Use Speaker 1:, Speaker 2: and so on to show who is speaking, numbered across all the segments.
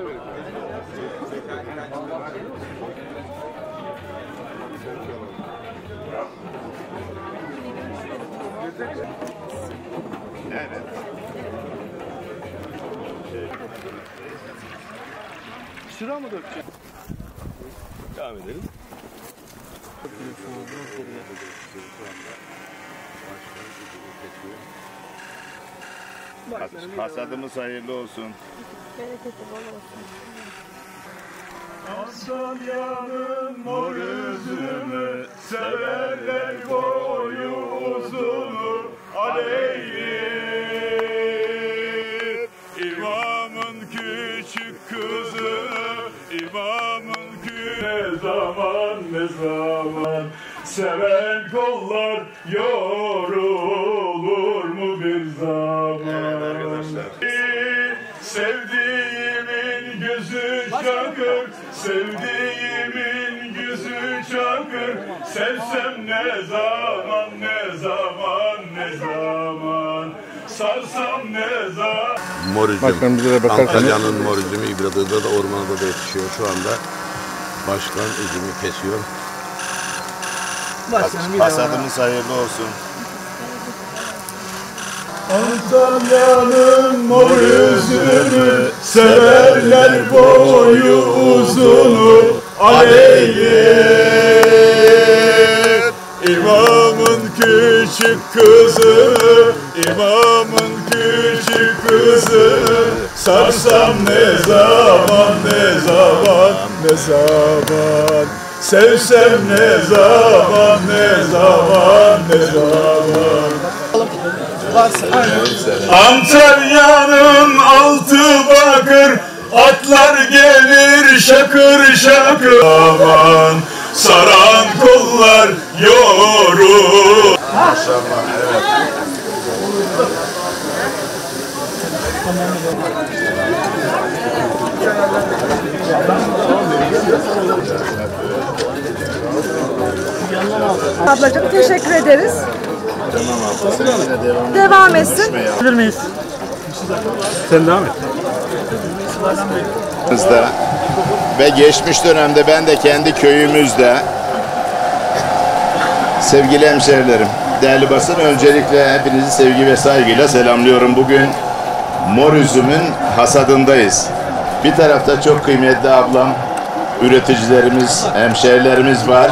Speaker 1: Evet.
Speaker 2: Şura mı dökeceğim?
Speaker 1: Devam edelim. Hasadımız hayırlı olsun.
Speaker 3: Bereketi bol olsun.
Speaker 1: Antalya'nın mor üzümü severler boyu uzunu aleyhir. İmamın küçük kızı, imamın küçük ne zaman ne zaman seven kollar yorulur sevdiğimin gözü çakır. Sevsem ne zaman, ne zaman, ne zaman, sarsam ne zaman.
Speaker 4: Mor üzüm.
Speaker 2: Başkanım.
Speaker 4: Antalya'nın mor üzümü İbradı'da da ormanda da yetişiyor şu anda. Başkan üzümü kesiyor.
Speaker 1: Hasadımız hayırlı olsun. Antalya'nın mor üzümü severler boyu uzunu. Aleyhir. İmamın küçük kızı, imamın küçük kızı. Sarsam ne zaman ne zaman ne zaman? Sevsem ne zaman ne zaman ne zaman Antalya'nın altı bakır Atlar gelir şakır şakır. Aman saran kollar yorur
Speaker 3: Ablacığım teşekkür ederiz. Devam etsin.
Speaker 2: Bilir miyiz? Sen devam et.
Speaker 1: Bizde ve geçmiş dönemde ben de kendi köyümüzde sevgili hemşerilerim, değerli basın öncelikle hepinizi sevgi ve saygıyla selamlıyorum. Bugün mor üzümün hasadındayız. Bir tarafta çok kıymetli ablam, üreticilerimiz, hemşerilerimiz var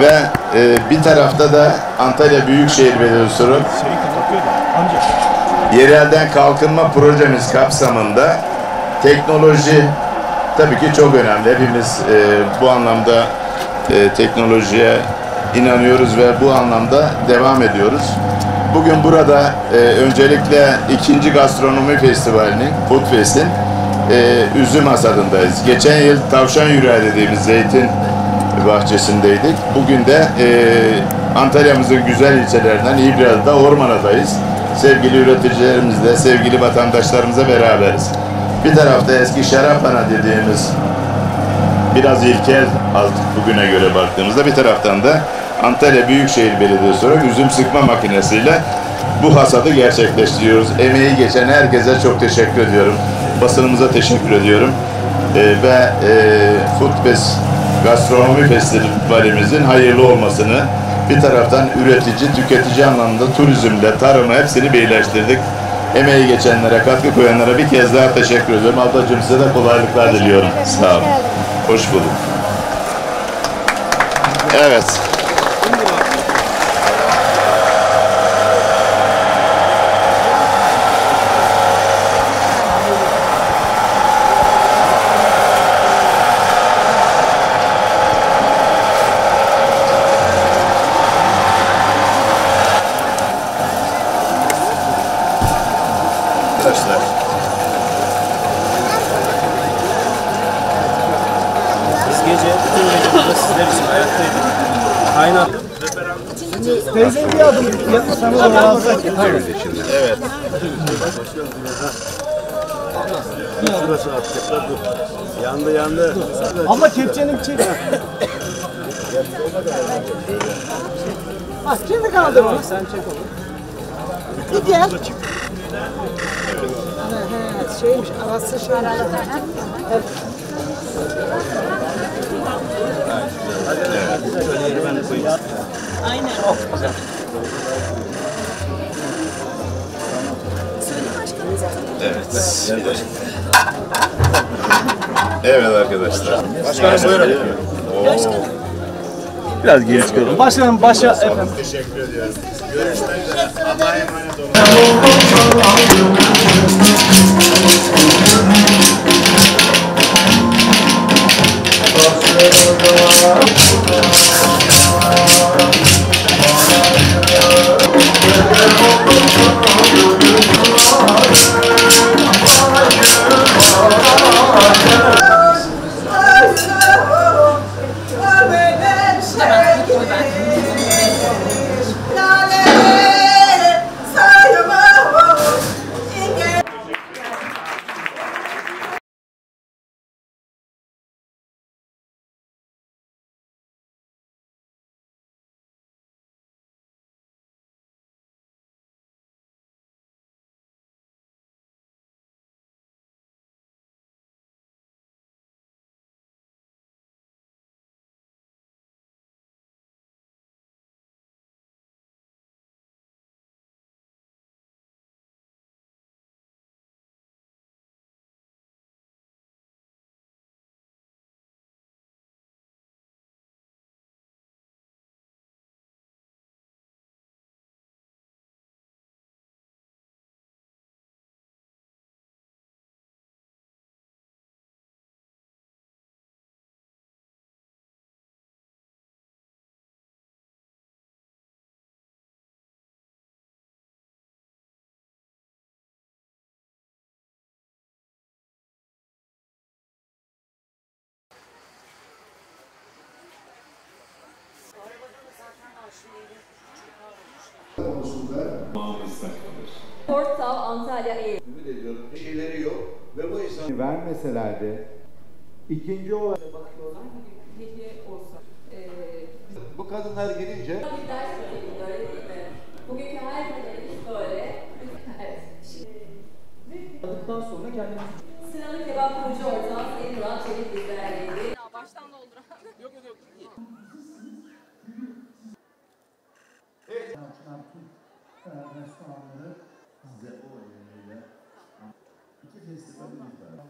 Speaker 1: ve e, bir tarafta da Antalya Büyükşehir Belediyesi yerelden kalkınma projemiz kapsamında teknoloji tabii ki çok önemli. Hepimiz e, bu anlamda e, teknolojiye inanıyoruz ve bu anlamda devam ediyoruz. Bugün burada e, öncelikle ikinci gastronomi festivalinin, Food Fest'in e, üzüm hasadındayız. Geçen yıl tavşan yüreği dediğimiz zeytin bahçesindeydik. Bugün de e, Antalya'mızın güzel ilçelerinden İbralı'da Ormana'dayız. Sevgili üreticilerimizle, sevgili vatandaşlarımızla beraberiz. Bir tarafta eski şarapana dediğimiz biraz ilkel aldık bugüne göre baktığımızda bir taraftan da Antalya Büyükşehir Belediyesi olarak üzüm sıkma makinesiyle bu hasadı gerçekleştiriyoruz. Emeği geçen herkese çok teşekkür ediyorum. Basınımıza teşekkür ediyorum. Ee, ve e, Food Fest Gastronomi Festivalimizin hayırlı olmasını bir taraftan üretici, tüketici anlamında turizmle, tarımı hepsini birleştirdik. Emeği geçenlere, katkı koyanlara bir kez daha teşekkür ediyorum. Ablacığım size de kolaylıklar diliyorum. Sağ olun. Hoş bulduk. Evet.
Speaker 2: Sana da alsak. Hayır.
Speaker 1: Evet.
Speaker 4: Yandı yandı.
Speaker 2: Abla kepçeni bir çek. Bak kendi kaldı mı?
Speaker 5: Sen çek onu.
Speaker 3: Bir gel.
Speaker 2: he, şeymiş, arası şey.
Speaker 1: Evet arkadaşlar. Başkanım buyurun.
Speaker 5: Biraz geri çıkalım. Başkanım başa efendim.
Speaker 1: Teşekkür ediyorum. Görüşmek üzere. Allah'a emanet olun.
Speaker 6: Portal Antalya Eğitim.
Speaker 7: ümit ediyorum. Şeyleri yok ve bu insan vermeseler de ikinci olarak bu kadınlar gelince
Speaker 6: Bir ders mi? Bugünkü her panelimiz böyle. Evet. Şimdi
Speaker 2: Aldıktan sonra kendimiz
Speaker 6: Sıralı kebap kurucu ortağı Sayın Murat Çelik bizlerleydi. Baştan dolduran.
Speaker 7: restoranları size o yönüyle iki festivalimiz var.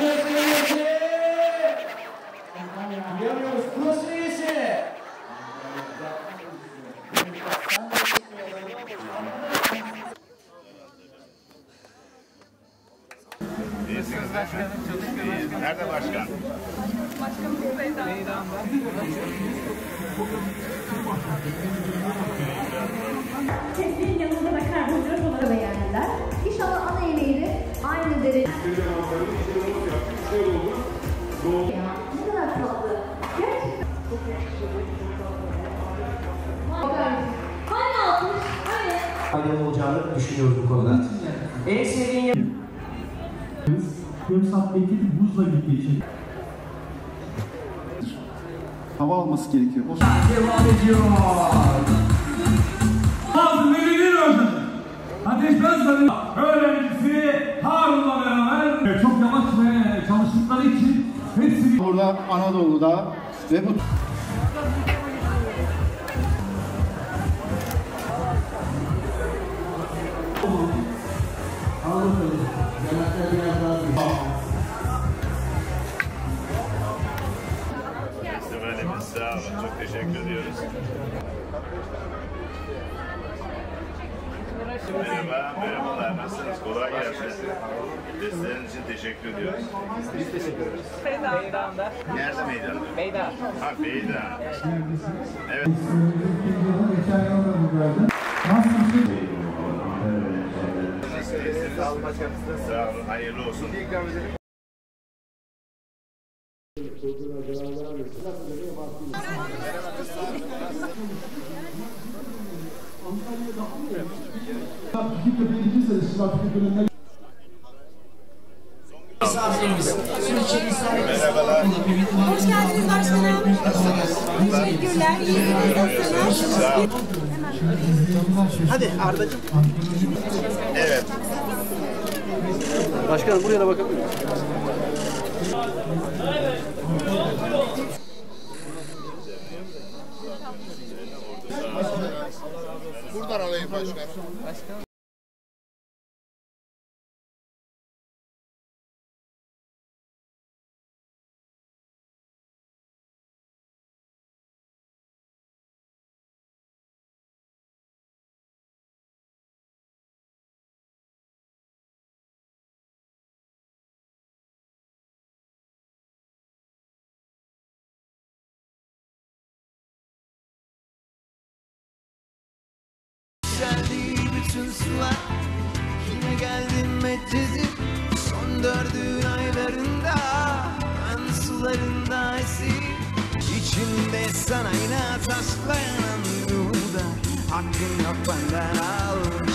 Speaker 1: İyisiniz
Speaker 8: derece. Ya, ne kadar tatlı. Gerçekten. Çok Hani hani.
Speaker 9: faydalı olacağını düşünüyoruz bu konuda. En sevdiğin yer...
Speaker 2: yarım saat bekledi buzla gittiği için.
Speaker 7: Hava alması gerekiyor. O
Speaker 9: Devam ediyor.
Speaker 10: Nazım Veli'nin öldü. Ateş öğrencisi Harun'la beraber çok yavaş ve çalıştıkları için hepsini
Speaker 7: burada Anadolu'da ve bu
Speaker 1: Kolay gelsin. Desteğiniz için teşekkür ediyoruz. Biz teşekkür ederiz. Meydanda. Nerede meydan? Meydan. Ha, meydan. Evet. Nasılsınız? Sağ olun, hayırlı olsun. Merhabalar.
Speaker 3: Hoş geldiniz başkanım.
Speaker 1: Sağ olun.
Speaker 2: Hadi Arda'cığım.
Speaker 1: Evet.
Speaker 5: Başkanım buraya da bakabilir miyim?
Speaker 1: Buradan alayım başkanım.
Speaker 11: Geldi bütün sular. Yine geldim Medcezir Son dördü aylarında Ben sularında esir İçimde sana inat taşlayan ruhda Hakkın yok benden alma